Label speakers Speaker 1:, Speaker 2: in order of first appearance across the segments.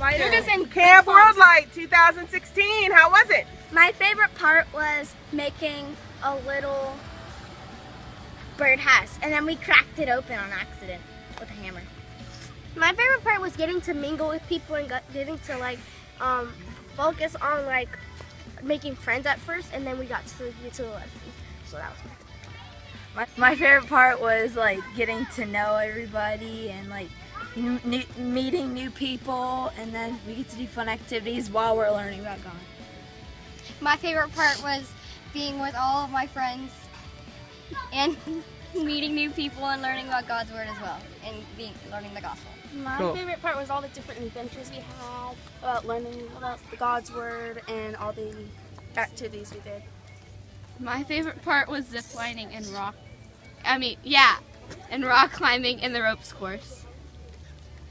Speaker 1: spider.
Speaker 2: You're just in
Speaker 3: Camp WorldLight 2016. How was it?
Speaker 4: My favorite part was making a little birdhouse, and then we cracked it open on accident with a hammer. My favorite part was getting to mingle with people and getting to like um, focus on like making friends at first, and then we got to get to the lessons. So that was my
Speaker 2: My, my favorite part was like getting to know everybody and like n- new, meeting new people, and then we get to do fun activities while we're learning about God.
Speaker 5: My favorite part was being with all of my friends and meeting new people and learning about God's word as well and being learning the gospel.
Speaker 1: My
Speaker 3: Cool.
Speaker 1: favorite part was all the different adventures we had about learning about the God's word and all the activities we did.
Speaker 6: My favorite part was zip lining and rock. I mean, yeah, and rock climbing in the ropes course.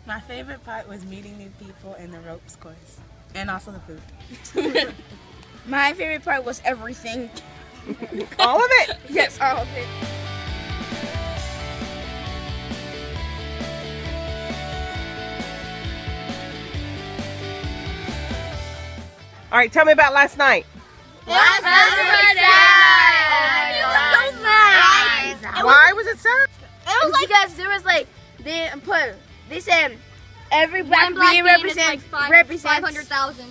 Speaker 7: My favorite part was meeting new people in the ropes course. And also the food.
Speaker 2: My favorite part was everything.
Speaker 3: All of it.
Speaker 2: Yes, all of it.
Speaker 3: All right, tell me about last night. Last night. Why was it sad?
Speaker 4: It was like because there was like they put they said every black being represents represents
Speaker 5: 500,000.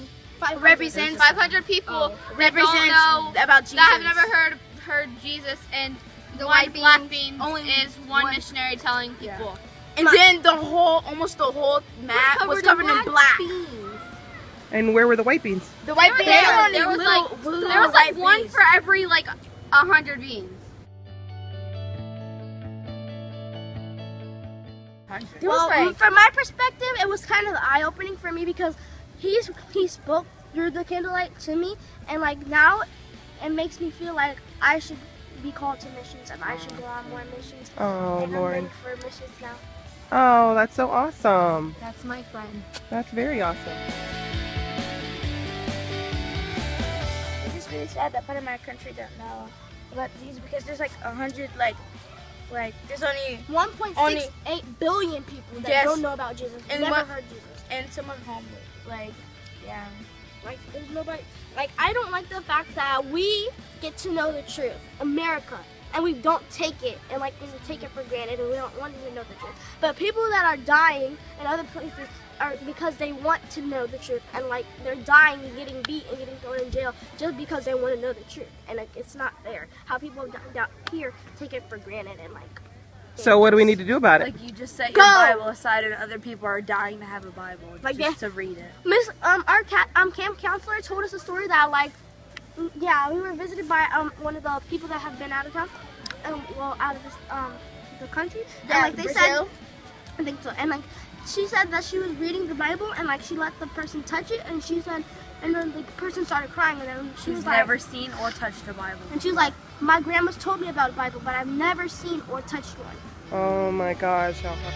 Speaker 4: represents
Speaker 6: 500 people oh,
Speaker 4: represents
Speaker 6: don't know
Speaker 4: about Jesus.
Speaker 6: that have never heard heard Jesus, and
Speaker 5: The
Speaker 6: one
Speaker 5: white
Speaker 6: black bean
Speaker 5: only
Speaker 6: is one,
Speaker 5: one-
Speaker 6: missionary telling people.
Speaker 2: And then the whole, almost the whole mat was covered in black. beans.
Speaker 3: And where were the white beans?
Speaker 4: The white beans.
Speaker 6: There,
Speaker 4: only
Speaker 6: there was like
Speaker 4: little
Speaker 6: there was like one
Speaker 4: beans.
Speaker 6: for every like a hundred beans.
Speaker 4: There was
Speaker 1: Well,
Speaker 4: like, from my perspective, it was kind of eye opening for me because he's he spoke through the candlelight to me, and like now, it makes me feel like I should be called to missions and I should go on more missions.
Speaker 3: Oh,
Speaker 4: and I'm
Speaker 3: Lauren.
Speaker 4: ready for missions now.
Speaker 3: Oh, that's so awesome.
Speaker 5: That's my friend.
Speaker 3: That's very awesome.
Speaker 4: It's just really sad that part of my country don't know about these because there's like a hundred like like there's only
Speaker 1: 1.68 billion people that
Speaker 4: Yes.
Speaker 1: don't know about Jesus.
Speaker 4: And
Speaker 1: never
Speaker 4: what-
Speaker 1: heard Jesus.
Speaker 4: and some are homeless. Like yeah.
Speaker 1: Like there's nobody. Like I don't like the fact that we get to know the truth, America, and we don't take it and like we take it for granted and we don't want to know the truth. But people that are dying in other places are because they want to know the truth and like they're dying and getting beat and getting thrown in jail just because they want to know the truth. And like it's not fair how people down down here take it for granted and like.
Speaker 3: So what do we need to do about it?
Speaker 2: Like you just set
Speaker 1: Go!
Speaker 2: your Bible aside, and other people are dying to have a Bible
Speaker 1: Like
Speaker 2: just to read it.
Speaker 1: Miss, um, our cat, um, camp counselor told us a story that, like, yeah, we were visited by um one of the people that have been out of town, um, well, out of this, um, the country, and
Speaker 4: Yeah,
Speaker 1: like they
Speaker 4: Brazil?
Speaker 1: said, I think so, and like she said that she was reading the Bible and like she let the person touch it, and she said, and then the person started crying, and then she
Speaker 2: She's
Speaker 1: was like,
Speaker 2: never seen or touched a Bible.
Speaker 1: and she's like, my grandma's told me about the Bible, but I've never seen or touched one.
Speaker 3: Oh my gosh. how hard-